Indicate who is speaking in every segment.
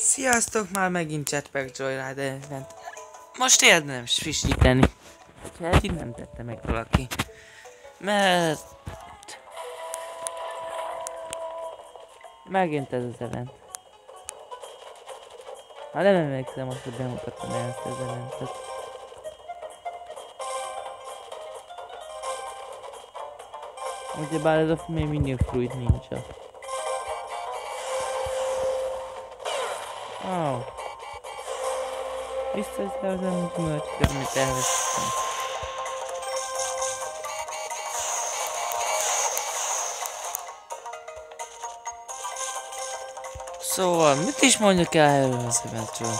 Speaker 1: Sziasztok, már megint Jetpack Joyride event. Most érdemes frissíteni. Ha eddig nem tette meg valaki. Mert... Megint ez az event. Ha nem emlékszem, most, hogy bemutattam el ezt az eventet. Ugyebár ez a még mindig fruit nincs. Oh. Visszaszerzem gyümölcsöket, amit elvesztem. Szóval, mit is mondjak el erről az eventről?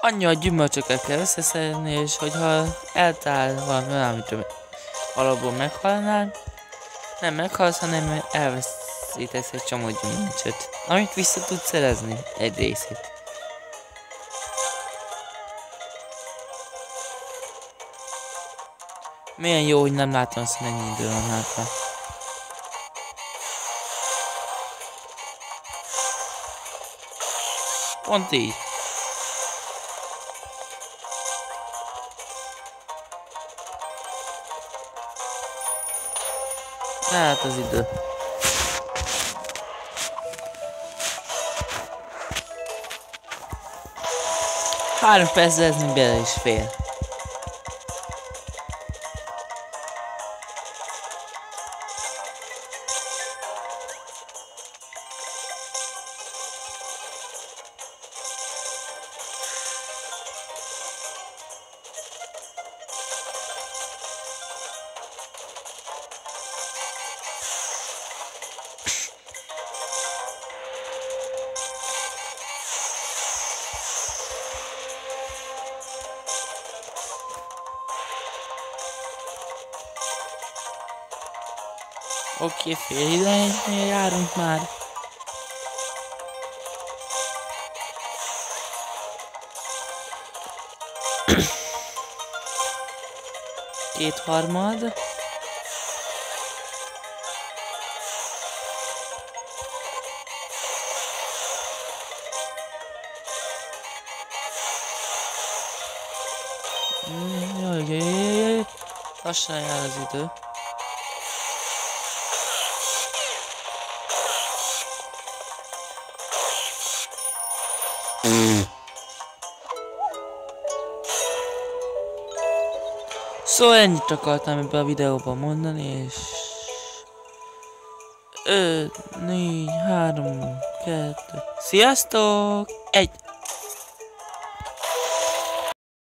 Speaker 1: Annyi a gyümölcsöket kell összeszedni, és hogyha eltáll valami amit alapból meghalnál, nem meghalsz, hanem elveszítesz egy csomó gyümölcsöt, amit vissza tudsz szerezni egy részét. Milyen jó, hogy nem látom azt, mennyi idő van hátra. Pont így. Hát az idő. Három percre ez még bele is fél. Oké, fél idején járunk már. Kétharmad. Jaj, jaj, jaj, jaj. Lassan jár az idő. Szóval ennyit akartam ebbe a videóban mondani, és... 5, 4, 3, 2... Sziasztok! Egy!